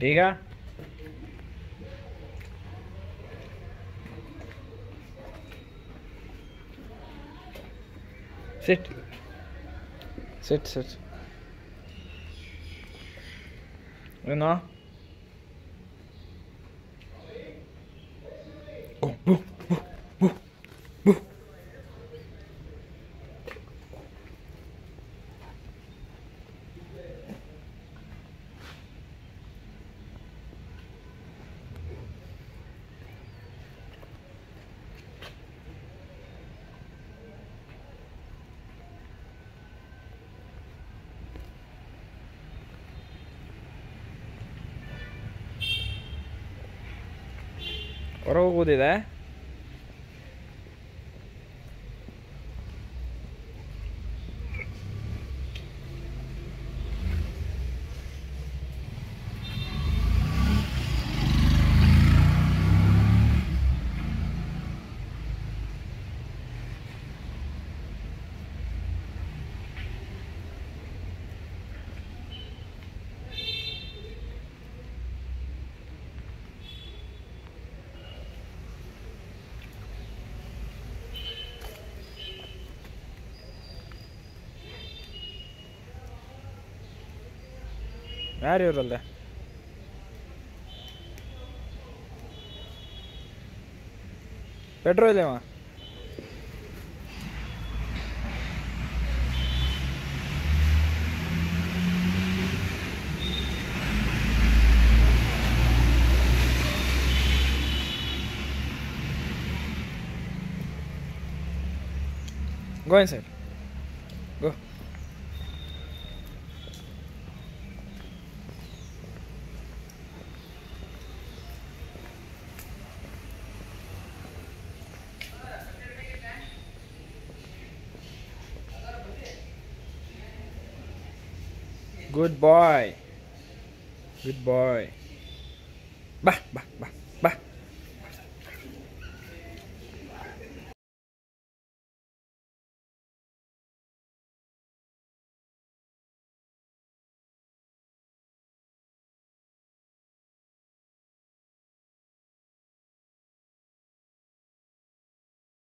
ठीक है sit sit. Sit unna ಹೊರ ಹೋಗೋದಿದೆ ಯಾರು ಇವರಲ್ಲ ಪೆಟ್ರೋಲ್ ಇಲ್ಲವ Go inside. Go. Good boy. Good boy. Bah, bah, bah.